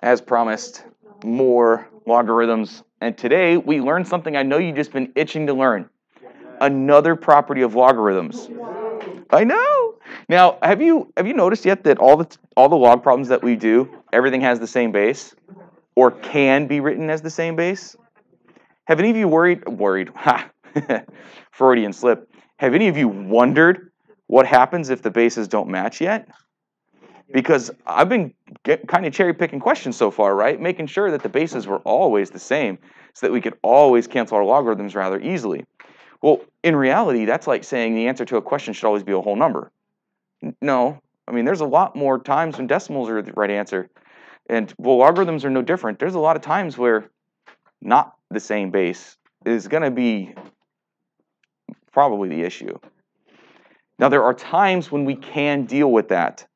as promised, more logarithms. And today we learned something I know you've just been itching to learn. Another property of logarithms. I know. Now, have you have you noticed yet that all the all the log problems that we do, everything has the same base, or can be written as the same base? Have any of you worried worried? Ha, Freudian slip. Have any of you wondered what happens if the bases don't match yet? Because I've been kind of cherry picking questions so far, right? Making sure that the bases were always the same so that we could always cancel our logarithms rather easily. Well, in reality, that's like saying the answer to a question should always be a whole number. No, I mean, there's a lot more times when decimals are the right answer. And well, logarithms are no different. There's a lot of times where not the same base is going to be probably the issue. Now, there are times when we can deal with that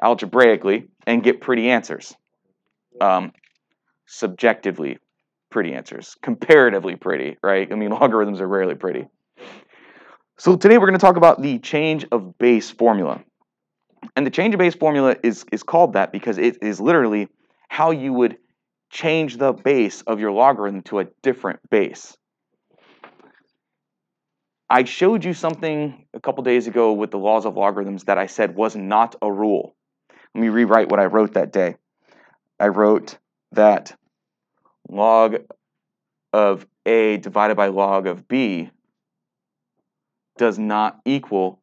algebraically and get pretty answers. Um, subjectively pretty answers, comparatively pretty, right? I mean, logarithms are rarely pretty. So today we're going to talk about the change of base formula. And the change of base formula is, is called that because it is literally how you would change the base of your logarithm to a different base. I showed you something a couple days ago with the laws of logarithms that I said was not a rule. Let me rewrite what I wrote that day. I wrote that log of A divided by log of B does not equal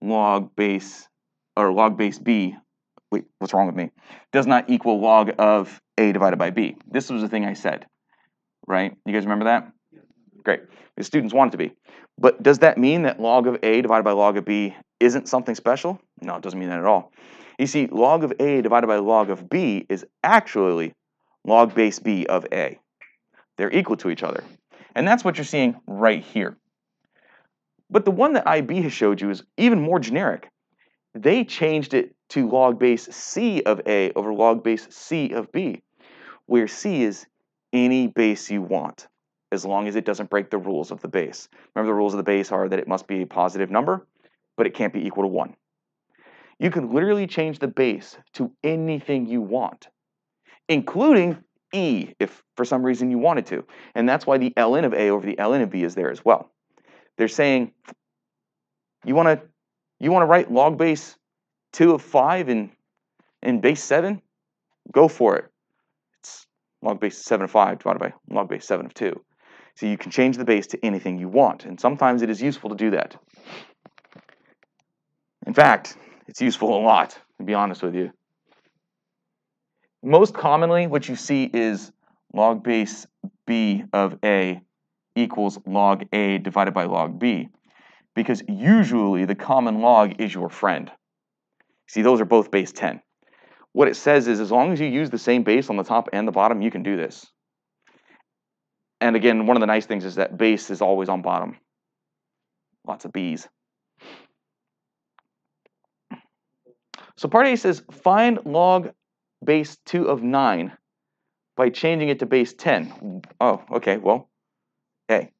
log base or log base B. Wait, what's wrong with me? Does not equal log of A divided by B. This was the thing I said, right? You guys remember that? Great. The students want it to be. But does that mean that log of A divided by log of B isn't something special? No, it doesn't mean that at all. You see, log of A divided by log of B is actually log base B of A. They're equal to each other. And that's what you're seeing right here. But the one that IB has showed you is even more generic. They changed it to log base C of A over log base C of B, where C is any base you want, as long as it doesn't break the rules of the base. Remember the rules of the base are that it must be a positive number, but it can't be equal to 1. You can literally change the base to anything you want, including E, if for some reason you wanted to. And that's why the ln of A over the ln of B is there as well. They're saying, you want to you want to write log base 2 of 5 in, in base 7? Go for it. It's log base 7 of 5 divided by log base 7 of 2. So you can change the base to anything you want, and sometimes it is useful to do that. In fact, it's useful a lot, to be honest with you. Most commonly, what you see is log base b of a equals log a divided by log b, because usually the common log is your friend. See, those are both base 10. What it says is as long as you use the same base on the top and the bottom, you can do this. And again, one of the nice things is that base is always on bottom. Lots of b's. So part A says find log base 2 of 9 by changing it to base 10. Oh, okay, well, A.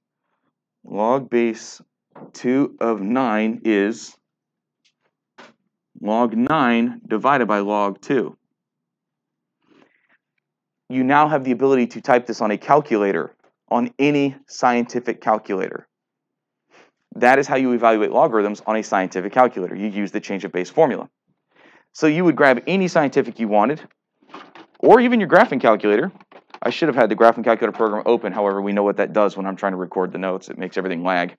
Log base 2 of 9 is log 9 divided by log 2. You now have the ability to type this on a calculator, on any scientific calculator. That is how you evaluate logarithms on a scientific calculator. You use the change of base formula. So you would grab any scientific you wanted, or even your graphing calculator. I should have had the graphing calculator program open, however, we know what that does when I'm trying to record the notes. It makes everything lag.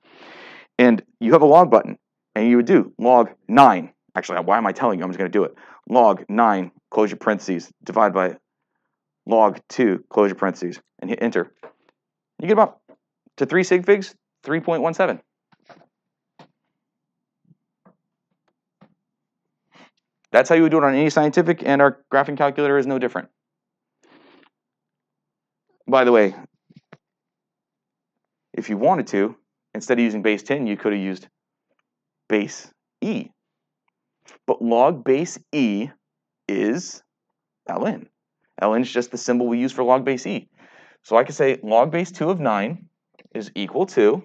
And you have a log button, and you would do log 9. Actually, why am I telling you? I'm just going to do it. Log 9, close your parentheses, divide by log 2, close your parentheses, and hit enter. You get about to 3 sig figs, 3.17. That's how you would do it on any scientific, and our graphing calculator is no different. By the way, if you wanted to, instead of using base 10, you could have used base E. But log base E is ln. ln is just the symbol we use for log base E. So I could say log base 2 of 9 is equal to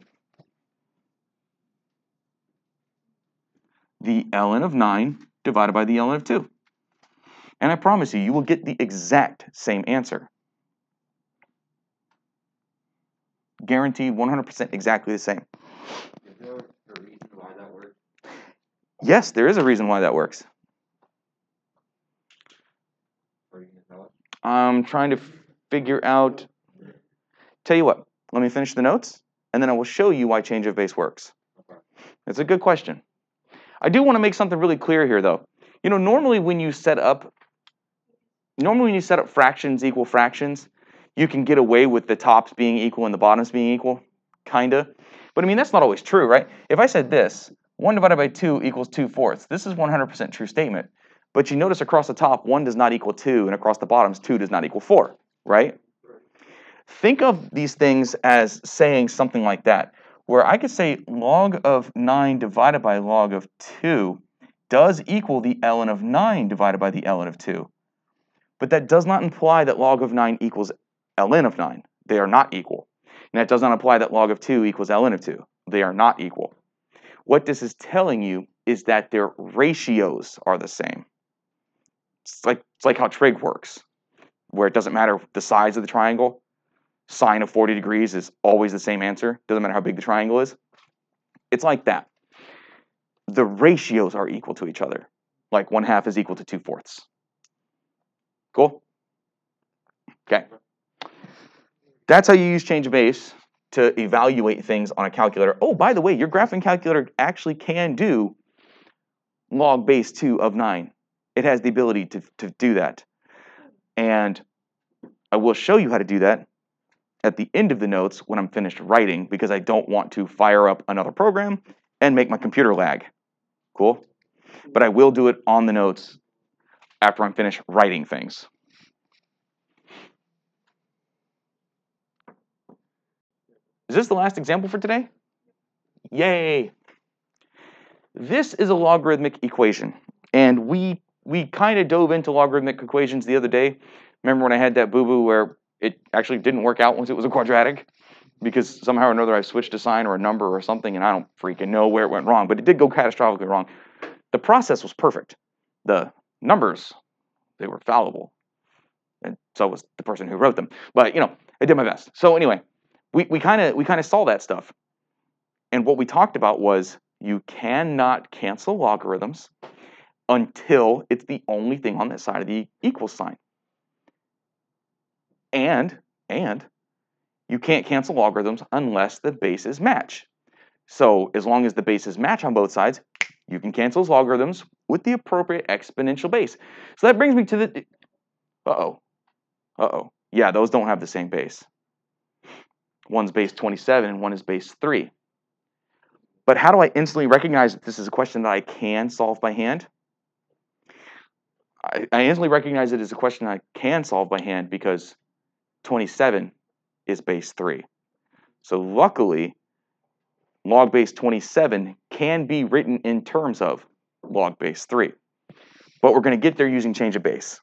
the ln of 9 divided by the ln of 2. And I promise you, you will get the exact same answer. Guaranteed 100% exactly the same. Is there a reason why that works? Yes, there is a reason why that works. Or you can tell us? I'm trying to figure out. Tell you what, let me finish the notes, and then I will show you why change of base works. Okay. It's a good question. I do want to make something really clear here, though. You know, normally when you set up, normally when you set up fractions equal fractions, you can get away with the tops being equal and the bottoms being equal, kinda. But I mean, that's not always true, right? If I said this, 1 divided by 2 equals 2 fourths, this is 100% true statement. But you notice across the top, 1 does not equal 2, and across the bottoms, 2 does not equal 4, right? Think of these things as saying something like that, where I could say log of 9 divided by log of 2 does equal the ln of 9 divided by the ln of 2. But that does not imply that log of 9 equals ln of 9. They are not equal. And that does not imply that log of 2 equals ln of 2. They are not equal. What this is telling you is that their ratios are the same. It's like, it's like how trig works, where it doesn't matter the size of the triangle, sine of 40 degrees is always the same answer. Doesn't matter how big the triangle is. It's like that. The ratios are equal to each other. Like 1 half is equal to 2 fourths. Cool? Okay. That's how you use change of base to evaluate things on a calculator. Oh, by the way, your graphing calculator actually can do log base 2 of 9. It has the ability to, to do that. And I will show you how to do that at the end of the notes when I'm finished writing because I don't want to fire up another program and make my computer lag. Cool? But I will do it on the notes after I'm finished writing things. Is this the last example for today? Yay! This is a logarithmic equation, and we we kind of dove into logarithmic equations the other day. Remember when I had that boo-boo where it actually didn't work out once it was a quadratic? Because somehow or another I switched a sign or a number or something, and I don't freaking know where it went wrong, but it did go catastrophically wrong. The process was perfect. The numbers, they were fallible. And so was the person who wrote them. But you know, I did my best. So anyway, we we kind of we kind of saw that stuff. And what we talked about was you cannot cancel logarithms until it's the only thing on that side of the equal sign. And and you can't cancel logarithms unless the bases match. So as long as the bases match on both sides, you can cancel those logarithms with the appropriate exponential base. So that brings me to the, uh-oh, uh-oh. Yeah, those don't have the same base. One's base 27 and one is base 3. But how do I instantly recognize that this is a question that I can solve by hand? I, I instantly recognize it as a question I can solve by hand because 27 is base 3. So luckily, log base 27 can be written in terms of log base 3. But we're going to get there using change of base.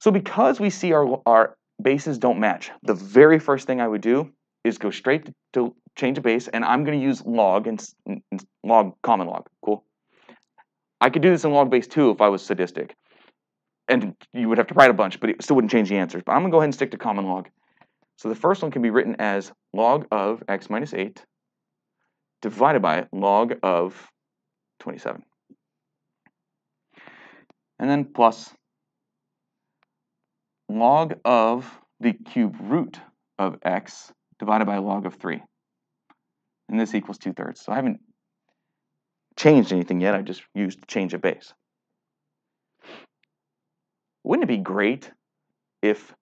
So because we see our, our bases don't match, the very first thing I would do is go straight to change of base, and I'm going to use log and, and log common log. Cool. I could do this in log base 2 if I was sadistic. And you would have to write a bunch, but it still wouldn't change the answers. But I'm going to go ahead and stick to common log. So the first one can be written as log of x minus 8 divided by log of 27. And then plus log of the cube root of x divided by log of 3. And this equals 2 thirds. So I haven't changed anything yet. I just used change of base. Wouldn't it be great if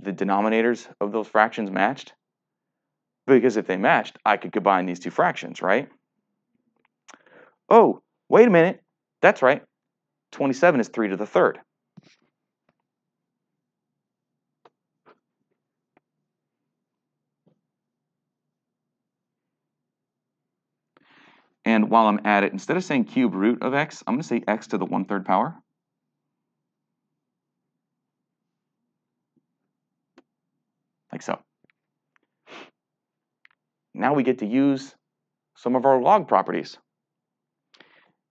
the denominators of those fractions matched? Because if they matched, I could combine these two fractions, right? Oh, wait a minute. That's right. 27 is 3 to the third. And while I'm at it, instead of saying cube root of x, I'm going to say x to the 1 third power. Like so. Now we get to use some of our log properties.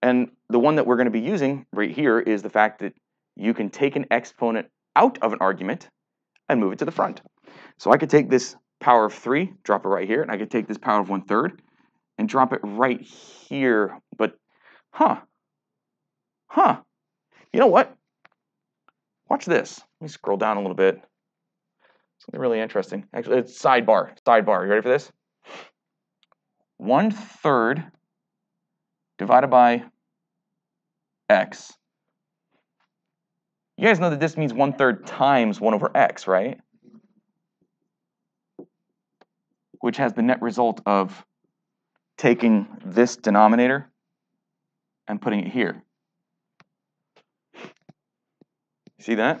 And the one that we're going to be using right here is the fact that you can take an exponent out of an argument and move it to the front. So I could take this power of 3, drop it right here, and I could take this power of 1 third and drop it right here. But, huh, huh, you know what? Watch this. Let me scroll down a little bit. Something really interesting. Actually, it's sidebar. Sidebar. You ready for this? One third divided by x. You guys know that this means one third times 1 over x, right? Which has the net result of taking this denominator and putting it here. See that?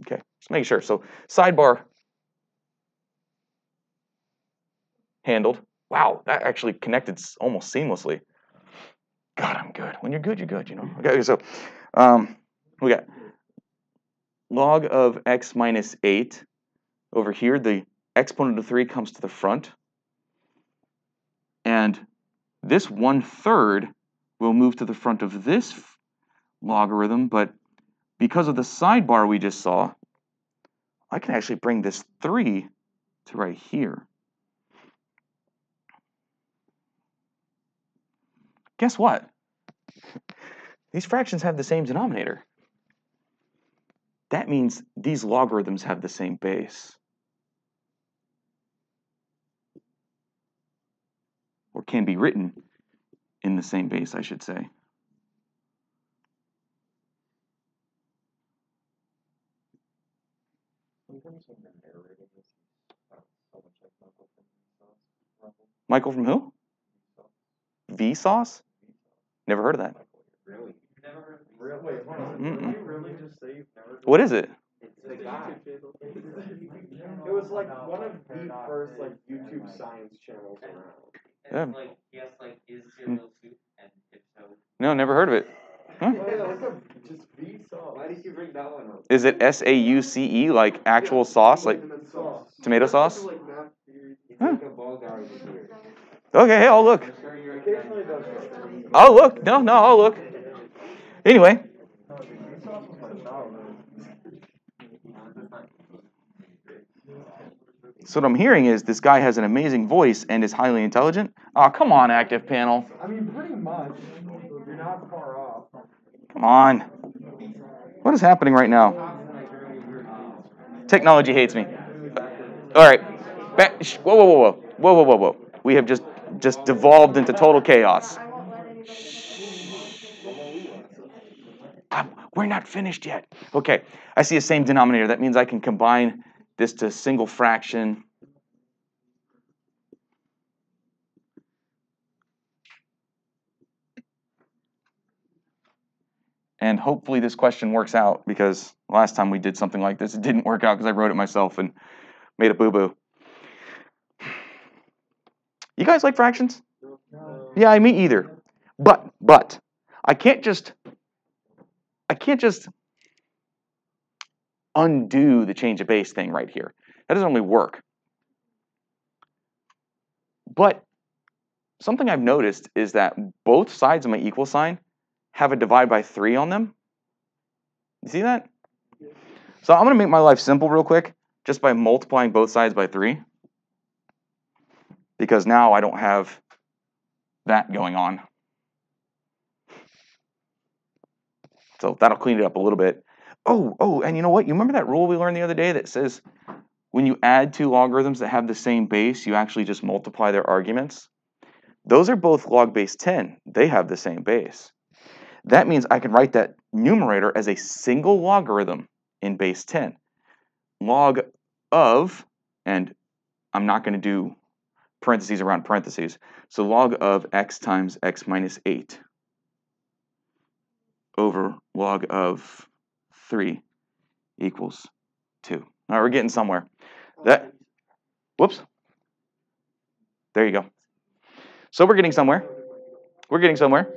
Okay, just make sure. So sidebar handled. Wow, that actually connected almost seamlessly. God, I'm good. When you're good, you're good, you know. Okay, so um, we got log of x minus 8. Over here, the exponent of 3 comes to the front. And this one third will move to the front of this logarithm, but because of the sidebar we just saw, I can actually bring this 3 to right here. Guess what? These fractions have the same denominator. That means these logarithms have the same base. Or can be written in the same base, I should say. Michael from who? Vsauce? Never heard of that. Really? Never Really? Wait, hold. Mm-mm. Did you really just say you've never What is it? It's the guy. It was like one of the first like YouTube science channels around. Yeah. And it's like, yes, like, is cereal soup? Hmm. And if so, No, never heard of it. Huh? Oh, yeah, look up just V sauce. Why did you bring that one up? Is it S A U C E, like actual sauce, like And then sauce. tomato sauce? Like math theory. It's Huh. like a Bulgari here. Okay, hey, I'll look. I'm sure you're Occasionally those. are- I'll look. No, no, I'll look. Anyway, No, dude, Vsauce was my childhood. so what I'm hearing is this guy has an amazing voice and is highly intelligent. Oh, come on, active panel. I mean, pretty much. You're not far off. Come on. What is happening right now? Technology hates me. All right. Back, whoa, whoa, whoa, whoa, whoa, whoa, whoa. We have just just devolved into total chaos. Um, we're not finished yet. Okay, I see a same denominator. That means I can combine this to single fraction. And hopefully this question works out because last time we did something like this, it didn't work out because I wrote it myself and made a boo-boo. You guys like fractions? Yeah, I me either. But but I can't just I can't just undo the change of base thing right here. That doesn't really work. But something I've noticed is that both sides of my equal sign have a divide by 3 on them. You see that? So I'm going to make my life simple real quick just by multiplying both sides by 3. Because now I don't have that going on. So that'll clean it up a little bit. Oh, oh, and you know what? You remember that rule we learned the other day that says when you add two logarithms that have the same base, you actually just multiply their arguments? Those are both log base 10. They have the same base. That means I can write that numerator as a single logarithm in base 10. Log of, and I'm not going to do parentheses around parentheses, so log of x times x minus 8 over log of 3 equals 2. All right, we're getting somewhere. That, whoops. There you go. So we're getting somewhere. We're getting somewhere.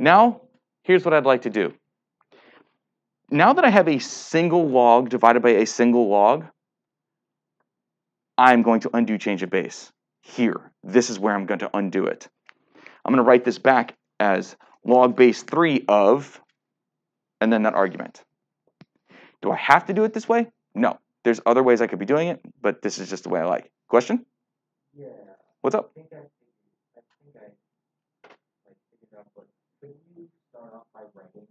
Now, here's what I'd like to do. Now that I have a single log divided by a single log, I'm going to undo change of base here. This is where I'm going to undo it. I'm going to write this back as log base 3 of, and then that argument. Do I have to do it this way? No. There's other ways I could be doing it, but this is just the way I like. Question? Yeah, What's up? I think I, I think I, like, figured out, but could you start off by writing,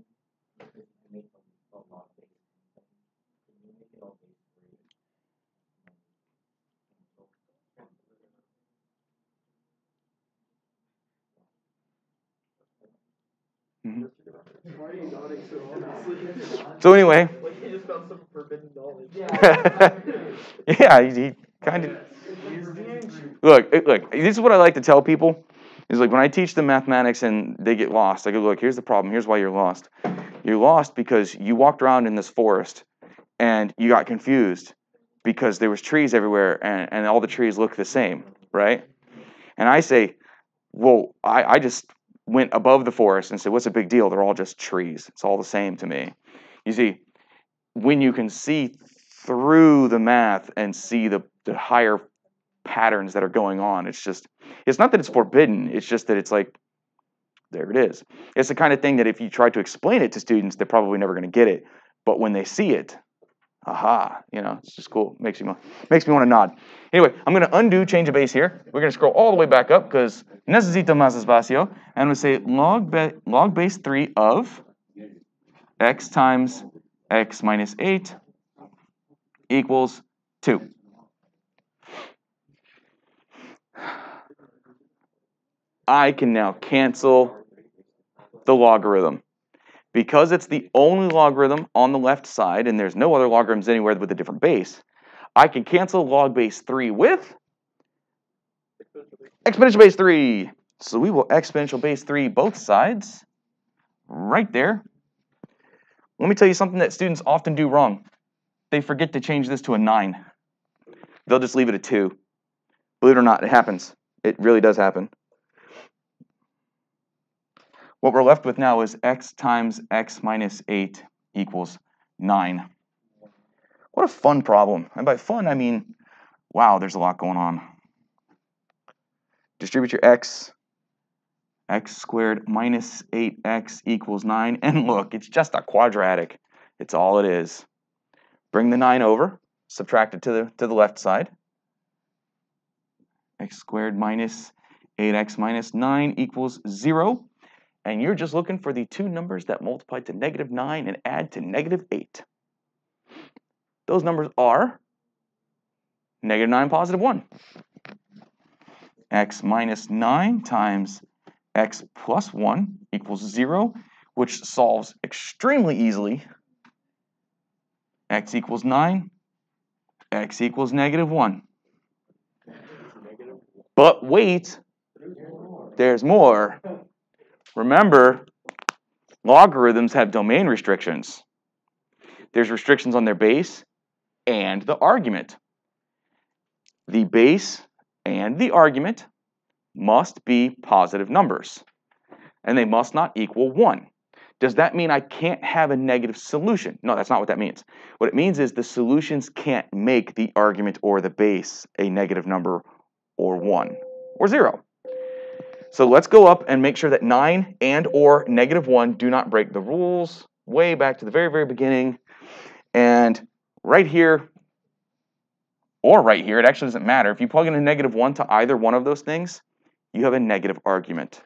because you make a, a log base, can you make it all So anyway, Like he just found some forbidden knowledge. yeah, he, kind of. Look, look. This is what I like to tell people. Is like when I teach them mathematics and they get lost. I go, look, here's the problem. Here's why you're lost. You're lost because you walked around in this forest and you got confused because there was trees everywhere and, and all the trees look the same, right? And I say, well, I, I just went above the forest and said, what's a big deal? They're all just trees. It's all the same to me. You see, when you can see through the math and see the, the higher patterns that are going on, it's just, it's not that it's forbidden, it's just that it's like, there it is. It's the kind of thing that if you try to explain it to students, they're probably never going to get it. But when they see it, aha, you know, it's just cool. Makes me makes me want to nod. Anyway, I'm going to undo change of base here. We're going to scroll all the way back up because necesito más espacio, and we say log ba- log base three of x times x minus eight equals two. I can now cancel the logarithm. Because it's the only logarithm on the left side and there's no other logarithms anywhere with a different base, I can cancel log base 3 with exponential base 3. So we will exponential base 3 both sides, right there. Let me tell you something that students often do wrong. They forget to change this to a 9. They'll just leave it a 2. Believe it or not, it happens. It really does happen. What we're left with now is x times x minus 8 equals 9. What a fun problem. And by fun, I mean, wow, there's a lot going on. Distribute your x. x squared minus 8x equals 9. And look, it's just a quadratic. It's all it is. Bring the 9 over. Subtract it to the, to the left side. x squared minus 8x minus 9 equals 0 and you're just looking for the two numbers that multiply to negative 9 and add to negative 8. Those numbers are negative 9, positive 1. x minus 9 times x plus 1 equals 0, which solves extremely easily. x equals 9, x equals negative 1. But wait, there's more. Remember, logarithms have domain restrictions. There's restrictions on their base and the argument. The base and the argument must be positive numbers, and they must not equal 1. Does that mean I can't have a negative solution? No, that's not what that means. What it means is the solutions can't make the argument or the base a negative number or 1 or 0. So let's go up and make sure that 9 and or negative 1 do not break the rules. Way back to the very, very beginning. And right here, or right here, it actually doesn't matter. If you plug in a negative 1 to either one of those things, you have a negative argument.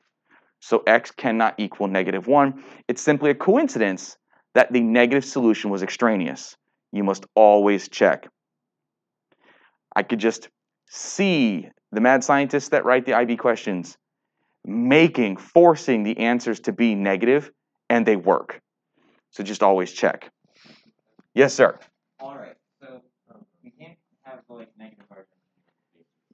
So x cannot equal negative 1. It's simply a coincidence that the negative solution was extraneous. You must always check. I could just see the mad scientists that write the IB questions making, forcing the answers to be negative, and they work. So just always check. Yes, sir. Alright, so um, we can't have like negative arguments.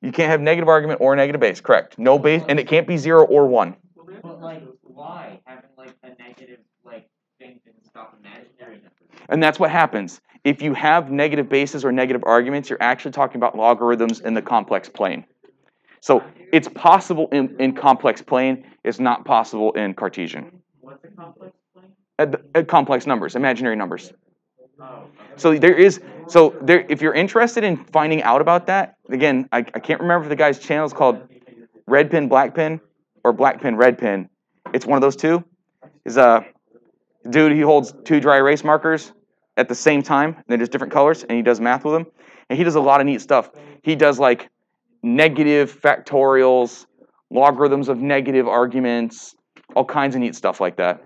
You can't have negative argument or negative base, correct. No base, and it can't be zero or one. But like, why? Having like a negative like thing didn't stop imaginary numbers. And that's what happens. If you have negative bases or negative arguments, you're actually talking about logarithms in the complex plane. So it's possible in, in complex plane, it's not possible in Cartesian. What's a complex plane? At, at complex numbers, imaginary numbers. Oh. So there is so there if you're interested in finding out about that, again, I, I can't remember if the guy's channel is called Red Pin, Black Pin, or black pen, red pen, it's one of those two. Is a dude he holds two dry erase markers at the same time. They're just different colors, and he does math with them. And he does a lot of neat stuff. He does like negative factorials, logarithms of negative arguments, all kinds of neat stuff like that.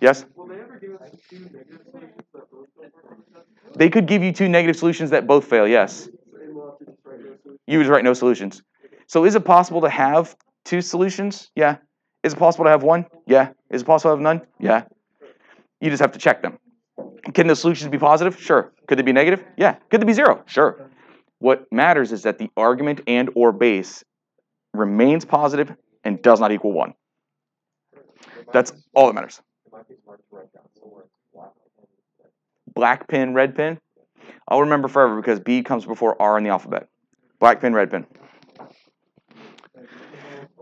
Yes? They could give you two negative solutions that both fail, yes. You would write no solutions. So is it possible to have two solutions? Yeah. Is it possible to have one? Yeah. Is it possible to have none? Yeah. You just have to check them. Can the solutions be positive? Sure. Could they be negative? Yeah. Could they be zero? Sure. What matters is that the argument and or base remains positive and does not equal one. That's all that matters. Black pin, red pin. I'll remember forever because B comes before R in the alphabet. Black pin, red pin.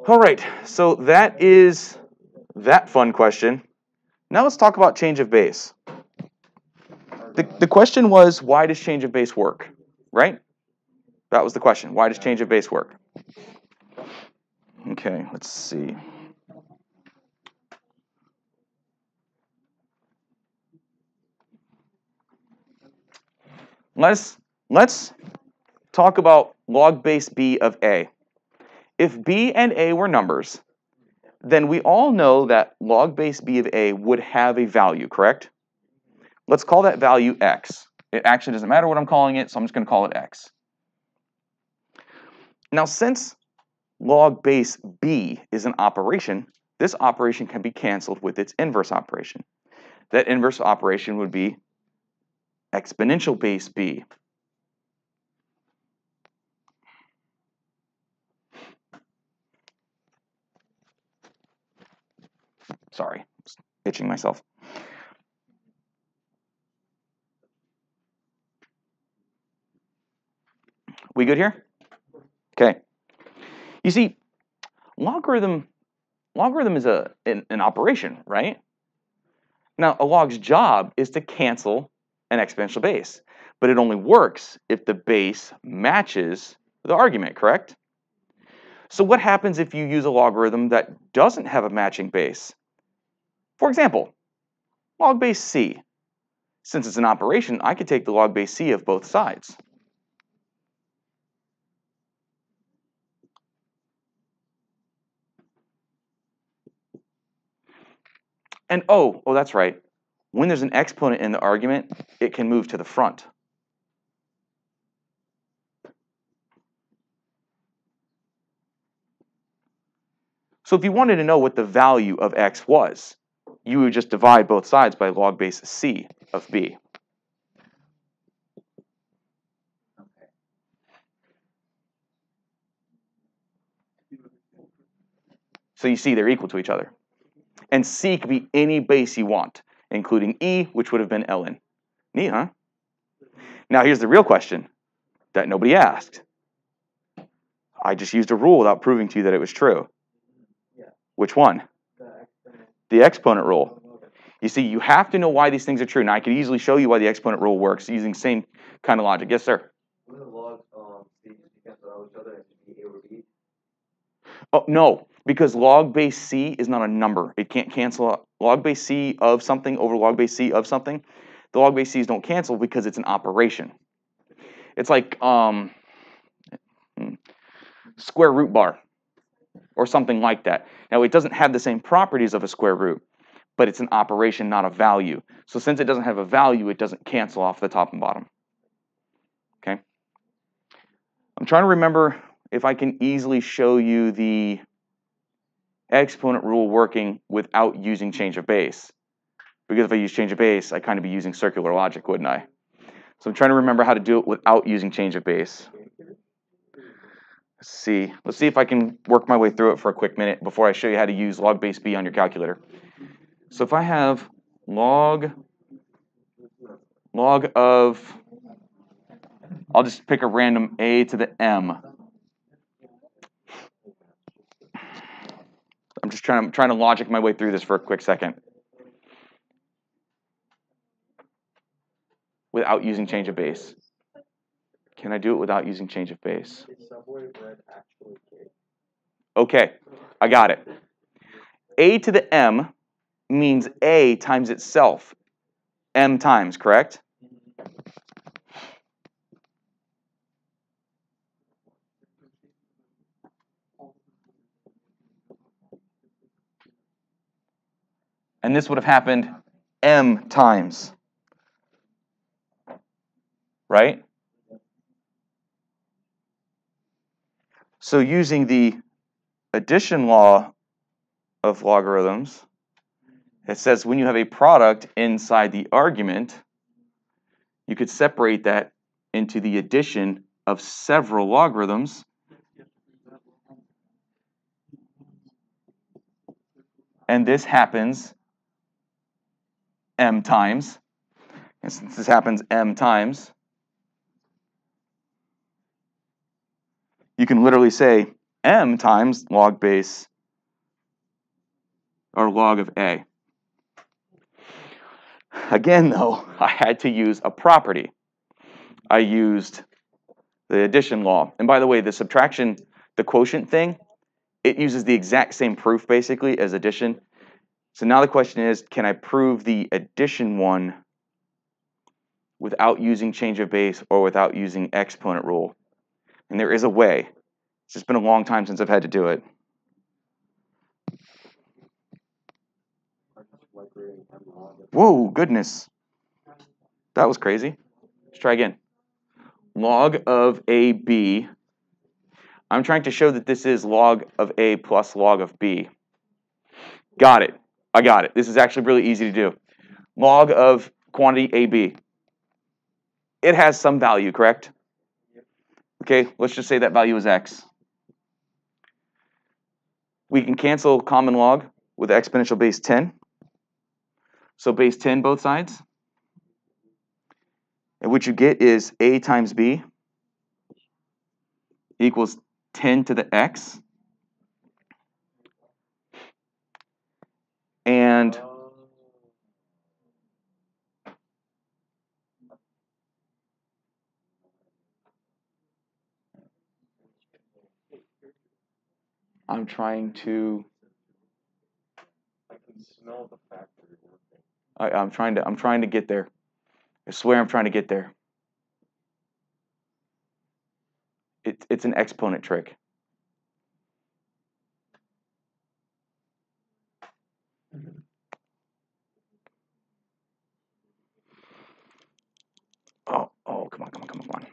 All right, so that is that fun question. Now let's talk about change of base. The, the question was, why does change of base work? Right? That was the question. Why does change of base work? Okay, let's see. Let's let's talk about log base b of a. If b and a were numbers, then we all know that log base b of a would have a value, correct? Let's call that value x. It actually doesn't matter what I'm calling it, so I'm just going to call it x. Now, since log base b is an operation, this operation can be canceled with its inverse operation. That inverse operation would be exponential base b. Sorry, itching myself. We good here? Okay. You see, logarithm logarithm is a an, an operation, right? Now, a log's job is to cancel an exponential base, but it only works if the base matches the argument, correct? So what happens if you use a logarithm that doesn't have a matching base? For example, log base c. Since it's an operation, I could take the log base c of both sides. And oh, oh, that's right. When there's an exponent in the argument, it can move to the front. So if you wanted to know what the value of x was, you would just divide both sides by log base c of b. So you see they're equal to each other. And c could be any base you want, including e, which would have been ln. Neat, huh? Now here's the real question that nobody asked. I just used a rule without proving to you that it was true. Yeah. Which one? the exponent. The exponent rule. You see, you have to know why these things are true. Now, I could easily show you why the exponent rule works using the same kind of logic. Yes, sir? Wouldn't the logs um cancel out each other and just be A over B? Oh, no, because log base c is not a number. It can't cancel out. Log base c of something over log base c of something. The log base c's don't cancel because it's an operation. It's like um, hmm, square root bar or something like that. Now, it doesn't have the same properties of a square root, but it's an operation, not a value. So since it doesn't have a value, it doesn't cancel off the top and bottom. Okay? I'm trying to remember if I can easily show you the exponent rule working without using mm-hmm. change of base. Because if I use change of base, I'd kind of be using circular logic, wouldn't I? So I'm trying to remember how to do it without using change of base. Let's see. Let's see if I can work my way through it for a quick minute before I show you how to use log base b on your calculator. So if I have log log of I'll just pick a random a to the m. I'm just trying to trying to logic my way through this for a quick second. Without using change of base. Can I do it without using change of base? Okay. I got it. a to the m means a times itself, m times, correct? And this would have happened m times. Right? So using the addition law of logarithms, it says when you have a product inside the argument, you could separate that into the addition of several logarithms. And this happens m times. And since this happens m times, you can literally say m times log base or log of a. Again, though, I had to use a property. I used the addition law. And by the way, the subtraction, the quotient thing, it uses the exact same proof basically as addition. So now the question is, can I prove the addition one without using change of base or without using exponent rule? And there is a way. It's just been a long time since I've had to do it. Whoa, goodness. That was crazy. Let's try again. Log of AB. I'm trying to show that this is log of A plus log of B. Got it. I got it. This is actually really easy to do. Log of quantity AB. It has some value, correct? Okay, let's just say that value is x. We can cancel common log with exponential base 10. So base 10 both sides. And what you get is a times b equals 10 to the x. And I'm trying to I can smell the factory working. I, I'm trying to I'm trying to get there. I swear I'm trying to get there. It, it's an exponent trick. Oh, oh, come on, come on, come on, come on.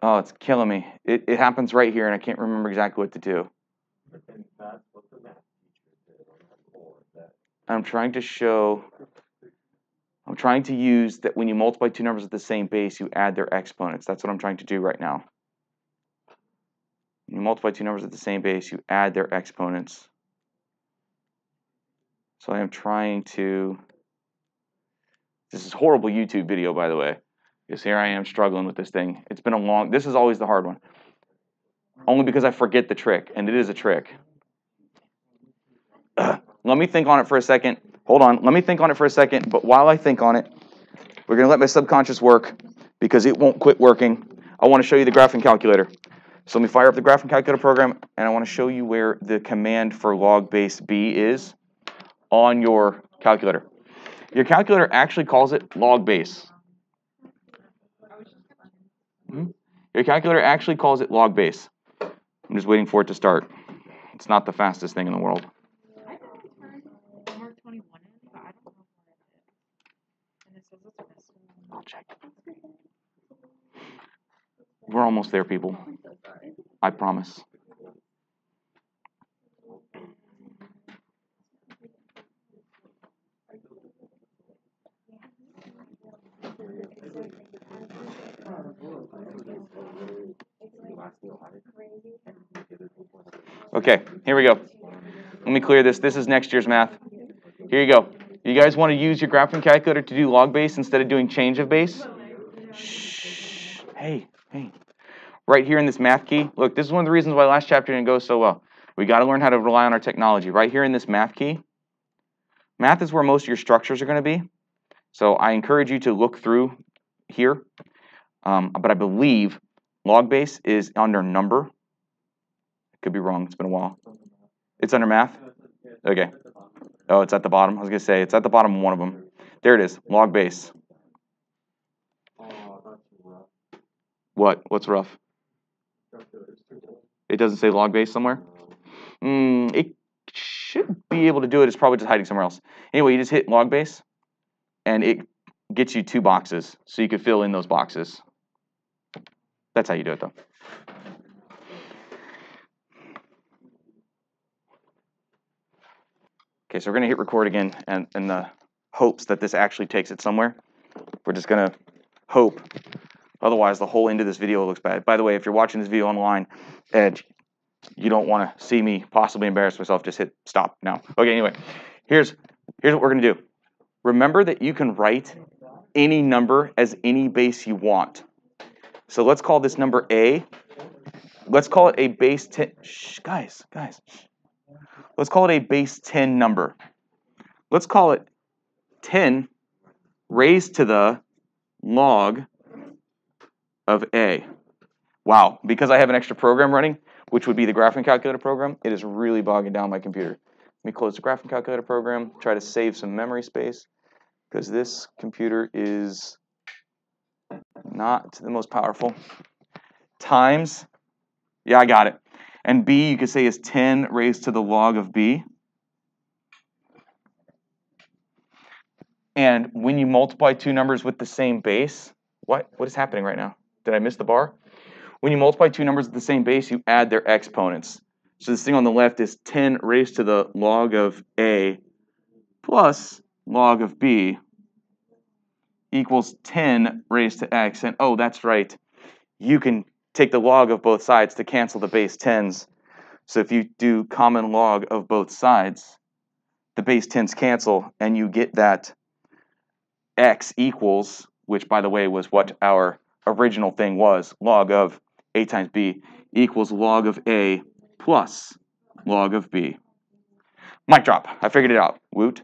Oh, it's killing me. It, it happens right here, and I can't remember exactly what to do. I'm trying to show, I'm trying to use that when you multiply two numbers at the same base, you add their exponents. That's what I'm trying to do right now. When you multiply two numbers at the same base, you add their exponents. So I am trying to, this is horrible YouTube video, by the way. Because here I am struggling with this thing. It's been a long, this is always the hard one. Only because I forget the trick, and it is a trick. Let me think on it for a second. Hold on. Let me think on it for a second. But while I think on it, we're going to let my subconscious work because it won't quit working. I want to show you the graphing calculator. So let me fire up the graphing calculator program, and I want to show you where the command for log base b is on your calculator. Your calculator actually calls it log base. Mhm. Your calculator actually calls it log base. I'm just waiting for it to start. It's not the fastest thing in the world. I'll check. We're almost there, people. I promise. Okay, here we go. Let me clear this. This is next year's math. Here you go. You guys want to use your graphing calculator to do log base instead of doing change of base? Shh. Hey, hey. Right here in this math key, look, this is one of the reasons why last chapter didn't go so well. We got to learn how to rely on our technology. Right here in this math key, math is where most of your structures are going to be. So I encourage you to look through here, um, but I believe log base is under number. Could be wrong. It's been a while. It's under math. Okay. Oh, it's at the bottom. I was gonna say it's at the bottom of one of them. There it is. Log base. What? What's rough? It doesn't say log base somewhere. Mm, it should be able to do it. It's probably just hiding somewhere else. Anyway, you just hit log base, and it gets you two boxes, so you could fill in those boxes. That's how you do it, though. Okay, so we're gonna hit record again, and in the hopes that this actually takes it somewhere. We're just gonna hope. Otherwise, the whole end of this video looks bad. By the way, if you're watching this video online, and you don't want to see me possibly embarrass myself, just hit stop now. Okay, anyway, here's here's what we're gonna do. Remember that you can write any number as any base you want. So let's call this number A. Let's call it a base 10. Shh, guys, guys. Let's call it a base 10 number. Let's call it 10 raised to the log of A. Wow, because I have an extra program running, which would be the graphing calculator program, it is really bogging down my computer. Let me close the graphing calculator program, try to save some memory space, because this computer is not the most powerful. Times, yeah, I got it. And b, you could say, is 10 raised to the log of b. And when you multiply two numbers with the same base, what, what is happening right now? Did I miss the bar? When you multiply two numbers with the same base, you add their exponents. So this thing on the left is 10 raised to the log of a plus log of b equals 10 raised to x. And oh, that's right. You can take the log of both sides to cancel the base 10s. So if you do common log of both sides, the base 10s cancel, and you get that x equals, which by the way was what our original thing was, log of a times b equals log of a plus log of b. Mic drop. I figured it out. Woot.